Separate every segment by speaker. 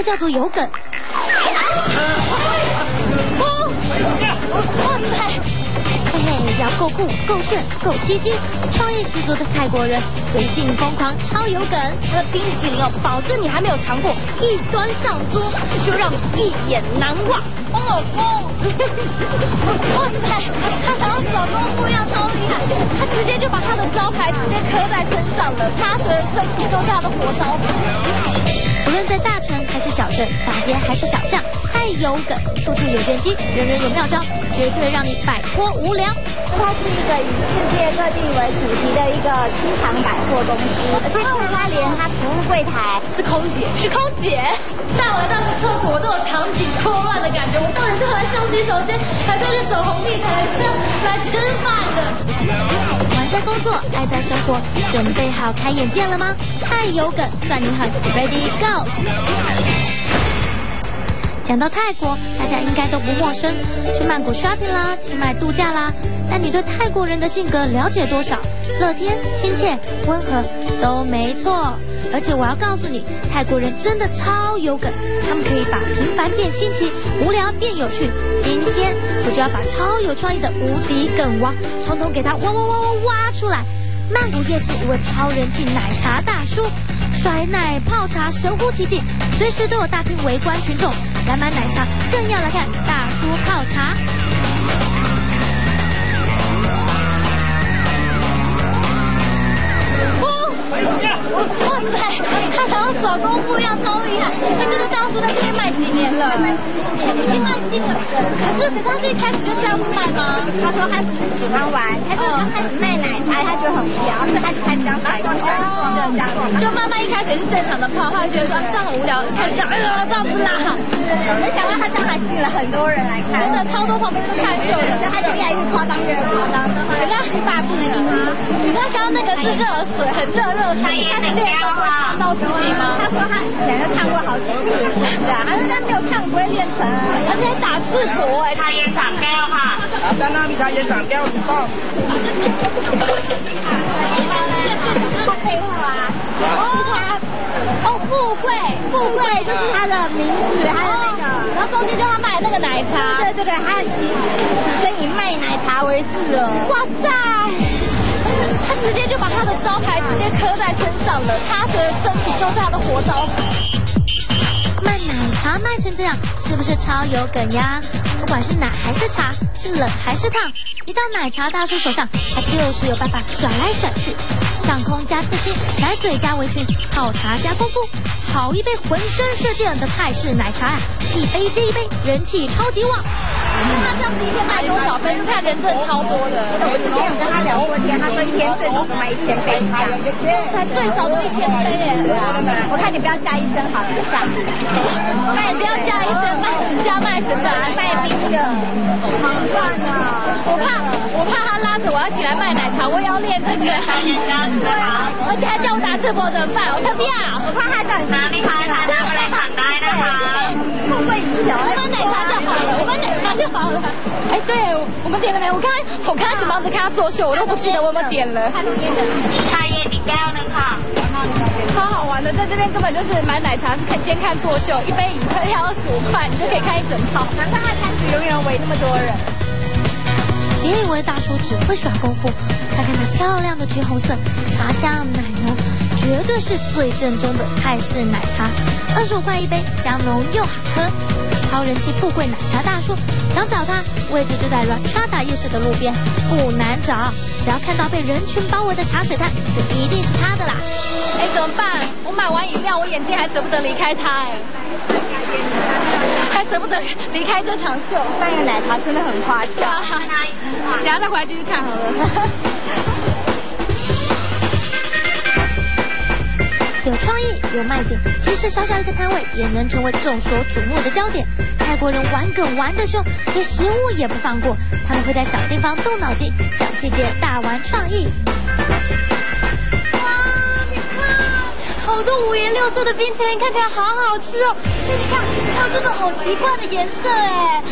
Speaker 1: 它叫做油梗。哇塞！嘿嘿，要够酷、够炫、够吸睛，创意十足的泰国人，随性疯狂，超有梗。他的冰淇淋哦，保证你还没有尝过，一端上桌就让你一眼难忘。哦哦，哇塞，他想要手工不一样，超厉害，他直接就把他的招牌直接刻在身上了，他的身体都是他的活招牌。大街还是小巷，太有梗，处处有玄机，人人有妙招，绝对让你摆脱无聊。
Speaker 2: 它是一个以世界各地为主题的一个机场百货公司，而且它连它服务柜台
Speaker 1: 是空姐，是空姐。大晚上的厕所我都有场景错乱的感觉，我到底是来上洗手间，还是去走红地毯，还是来吃饭的？玩在工作，爱在生活，准备好开眼界了吗？太有梗，算你狠，Ready Go！讲到泰国，大家应该都不陌生，去曼谷 shopping 啦，清迈度假啦。但你对泰国人的性格了解多少？乐天、亲切、温和，都没错。而且我要告诉你，泰国人真的超有梗，他们可以把平凡变新奇，无聊变有趣。今天我就要把超有创意的无敌梗王，统统给他挖挖挖挖挖出来。曼谷夜市一位超人气奶茶大叔。甩奶泡茶神乎其技，随时都有大批围观群众来买奶茶，更要来看大叔泡茶。哇塞，他好像手工不一样，超厉害！哎，这个大叔在这边卖几年了？已经卖七年了。可是，可是他最开始就这样卖吗？
Speaker 2: 他说他只是喜欢玩，他就刚开始卖奶茶，他觉得很无聊，所以他就开始这样甩动甩。
Speaker 1: 就慢慢一开始是正常的泡，他就觉得说这样很无聊，看这样，哎呦，这样子啦。
Speaker 2: 没想到他这样还吸引了很多人来看，
Speaker 1: 真的超多旁边都看秀的，
Speaker 2: 他就越来越夸张，越来越夸张。人家大不赢啊！
Speaker 1: 你看刚刚那个是热水，很热热水，你。练过吗？到自己吗？
Speaker 2: 他说他以前就烫过好几次，对啊，他说他没有烫不会练成，
Speaker 1: 而且打赤膊哎，
Speaker 3: 他也长膘哈。啊，在那比他也长膘，棒。
Speaker 1: 哦，哦，富贵，富贵
Speaker 2: 就是他的名字，还有那个，
Speaker 1: 然后中间就他卖那个奶茶，
Speaker 2: 对对对，他此生以卖奶茶为事哦。
Speaker 1: 哇塞！他直接就把他的招牌直接刻在身上了，他的身体就是他的活招牌。卖奶茶卖成这样，是不是超有梗呀？不管是奶还是茶，是冷还是烫，一到奶茶大叔手上，他就是有办法甩来甩去。上空加刺青，奶嘴加围裙，泡茶加功夫，好一杯浑身是电的泰式奶茶啊！一杯接一杯，人气超级旺。他这样子一天卖多少杯？看人真的超多的。
Speaker 2: 我之前有跟他聊过天，他说一天最少能卖一千杯。
Speaker 1: 才最少都一千杯耶！
Speaker 2: 我看你不要加一升好了，上。
Speaker 1: 卖不要叫一升，卖叫卖什么？
Speaker 2: 卖冰的。好赚啊！
Speaker 1: 我怕我怕他拉着我要起来卖奶茶，我也要练这个。对啊，而且还叫我打赤膊怎么办？我才不要！
Speaker 2: 我怕他叫你
Speaker 3: 拿你牌来
Speaker 1: 我们奶茶就好了，我们奶茶就好了。哎，对，我们点了没？我刚我刚开始忙着看他作秀，我都不记得我有没有点超好玩的，在这边根本就是买奶茶是看兼看作秀，一杯饮料要二十五块，你就可以看一整套。
Speaker 2: 难怪他摊子永远围那么多人。
Speaker 1: 别以为大叔只会耍功夫，看看那漂亮的橘红色，茶香奶浓，绝对是最正宗的泰式奶茶。二十五块一杯，香浓又好喝。超人气富贵奶茶大叔，想找他，位置就在 Rachada 夜市的路边，不难找。只要看到被人群包围的茶水摊，就一定是他的啦。哎，怎么办？我买完饮料，我眼睛还舍不得离开他哎，还舍不得离开这场秀。
Speaker 2: 半夜奶茶真的很夸张。
Speaker 1: 等下再回来继续看好了。有创意，有卖点，即使小小一个摊位，也能成为众所瞩目的焦点。泰国人玩梗玩的凶，连食物也不放过，他们会在小地方动脑筋，小细节大玩创意。哇，你看，好多五颜六色的冰淇淋，看起来好好吃哦。你看，还有这种好奇怪的颜色哎。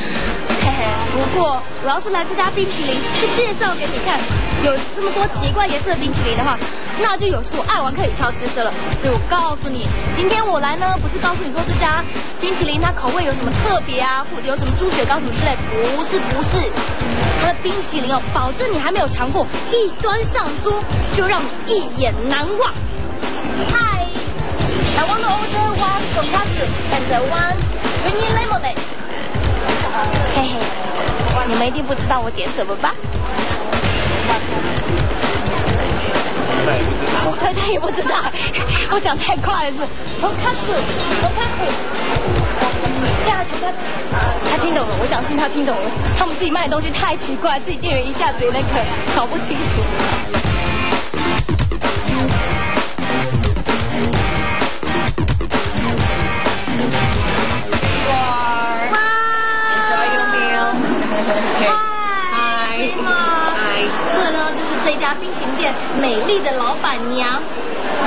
Speaker 1: 嘿嘿，不过我要是来这家冰淇淋，就介绍给你看。有这么多奇怪颜色的冰淇淋的话，那就有是我爱玩可以超之色了。所以我告诉你，今天我来呢，不是告诉你说这家冰淇淋它口味有什么特别啊，或者有什么猪血糕什么之类，不是不是，它的冰淇淋哦，保证你还没有尝过，一端上桌就让你一眼难忘。嗨，I want to order one tonkatsu and one green lemonade。嘿嘿，你们一定不知道我点什么吧？
Speaker 3: 那也不知道。
Speaker 1: 他他也不知道，我讲太快了是。从开始，从开始。呀，他他听懂了，我相信他听懂了。他们自己卖的东西太奇怪，自己店员一下子也那个搞不清楚。冰淇淋店美丽的老板娘，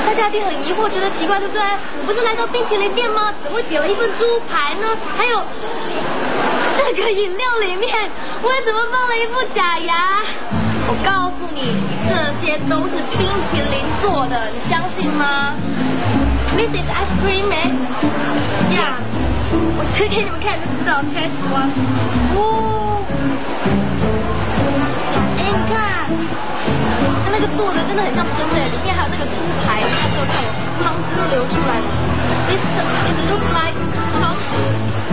Speaker 1: 大家一定很疑惑，觉得奇怪，对不对？我不是来到冰淇淋店吗？怎么会点了一份猪排呢？还有这个饮料里面为什么放了一副假牙？我告诉你，这些都是冰淇淋做的，你相信吗？This is ice cream, yeah。我吃给你们看就知道，taste one。哦，个做的真的很像真的，里面还有那个猪排，看之后看我汤汁都流出来了。It's it looks like 超市。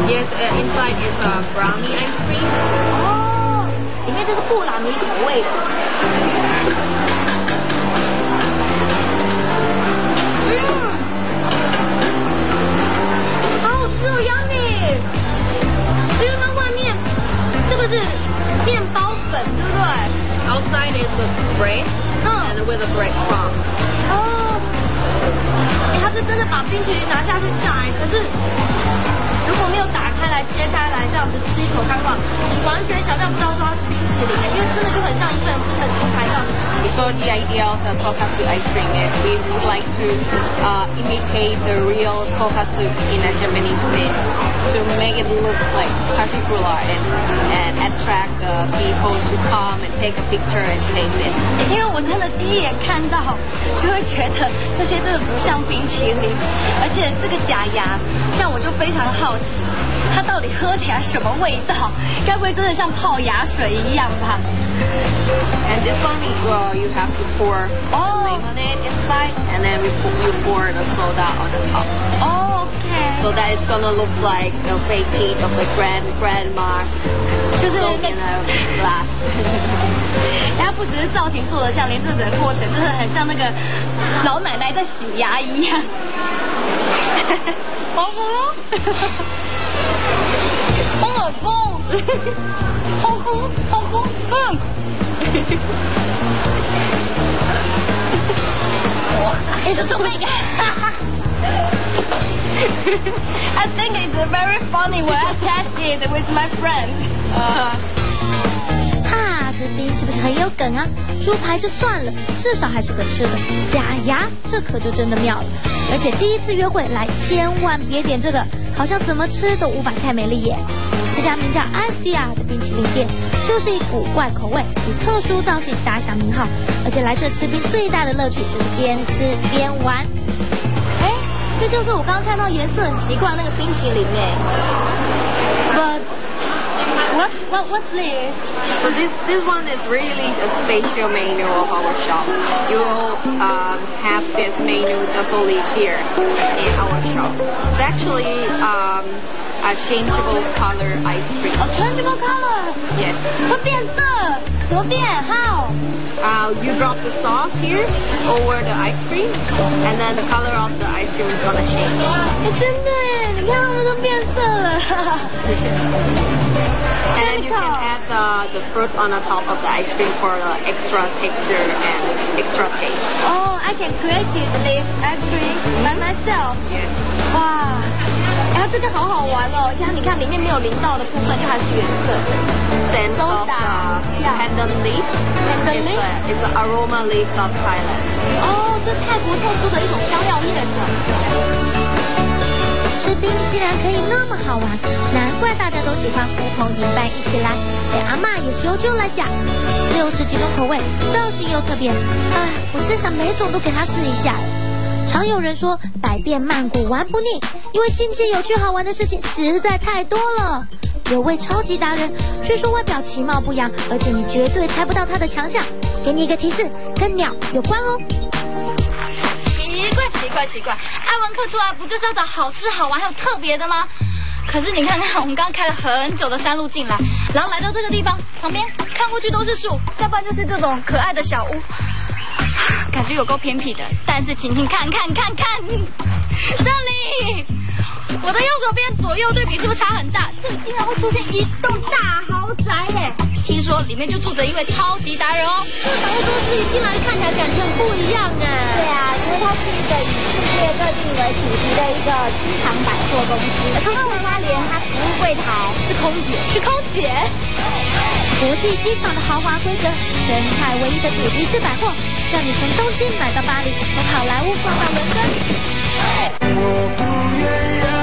Speaker 4: Yes, inside is a brownie ice cream.
Speaker 1: 哦，里面这是布朗尼口味的。嗯，好好吃哦面这个是面包粉，对不对
Speaker 4: ？Outside is the bread with a bread crumb.
Speaker 1: 哦，他是真的把冰淇淋拿下去炸，可是如果没有打开来切开来这样子吃一口看的话，你完全想象不到说它是冰淇淋，因为真的就很像一份真的猪排这样子。
Speaker 4: So the idea of the tonkatsu ice cream is we would like to uh, imitate the real tonkatsu in a Japanese way to make it look like particular and attract the people to come and take a picture and taste it.
Speaker 1: 因为我真的第一眼看到，就会觉得这些真的不像冰淇淋，而且这个假牙，像我就非常好奇，它到底喝起来什么味道？该不会真的像泡牙水一样吧
Speaker 4: ？And this one, well, you have to pour oh. lemonade inside, and then we pour, you pour the soda on the top.
Speaker 1: Oh, okay.
Speaker 4: So that it's gonna look like the fake teeth of the grand grandma.
Speaker 1: 就是那个 glass. 它不只是造型做的像，连这整个过程就是很像那个老奶奶在洗牙一样。好苦，好老公，好苦，好苦，嗯。it's too big. I think it's very funny when I test it with my friends. 哈，这冰是不是很有梗啊？猪排就算了，至少还是个吃的。假牙，这可就真的妙了。而且第一次约会来，千万别点这个，好像怎么吃都无法太美丽耶。这家名叫 ICR 的冰淇淋店，就是以古怪口味、以特殊造型打响名号。而且来这吃冰最大的乐趣就是边吃边玩。哎，这就是我刚刚看到颜色很奇怪那个冰淇淋哎。But what what what's this?
Speaker 4: So this this one is really a special menu of our shop. You will um, have this menu just only here in our shop. It's actually um, a changeable color ice cream.
Speaker 1: A changeable color?
Speaker 4: Yes.
Speaker 1: 会变色？怎么变？How?
Speaker 4: Uh, you drop the sauce here over the ice cream, and then the color of the ice cream is gonna change.
Speaker 1: 哎，真的耶！你看它们都变色了。
Speaker 4: and then you can add the, the fruit on the top of the ice cream for the extra texture and extra taste.
Speaker 1: Oh, I can create this ice cream by myself.
Speaker 4: Yes.
Speaker 1: 哇！它这个好好玩哦，像你看里面没有淋到的部分就还是原色。
Speaker 4: Then of the pandan leaves.
Speaker 1: Pandan leaves.
Speaker 4: It's the aroma leaves of Thailand.
Speaker 1: 哦，这泰国特殊的一种香料叶子。 吃冰竟然可以那么好玩，难怪大家都。
Speaker 5: 喜欢呼朋引伴一起来，连阿妈也修就来讲。六十几种口味，造型又特别，哎，我真想每种都给他试一下。常有人说百变曼谷玩不腻，因为新奇有趣好玩的事情实在太多了。有位超级达人，据说外表其貌不扬，而且你绝对猜不到他的强项。给你一个提示，跟鸟有关哦。
Speaker 1: 怪奇怪艾文克出来不就是要找好吃好玩还有特别的吗？可是你看看，我们刚刚开了很久的山路进来，然后来到这个地方，旁边看过去都是树，再不然就是这种可爱的小屋，感觉有够偏僻的。但是请听看看看看，这里，我的右手边左右对比是不是差很大？这里竟然会出现一栋大豪宅耶！听说里面就住着一位超级达人哦。
Speaker 5: 这个百货公司一进来看起来感觉很不一样哎。
Speaker 2: 主题的一个机场百货公司他们花莲他服务柜台
Speaker 1: 是空姐是空姐
Speaker 5: 国际机场的豪华规则全泰唯一的主题是百货让你从东京买到巴黎和好莱坞逛到伦敦。我不愿让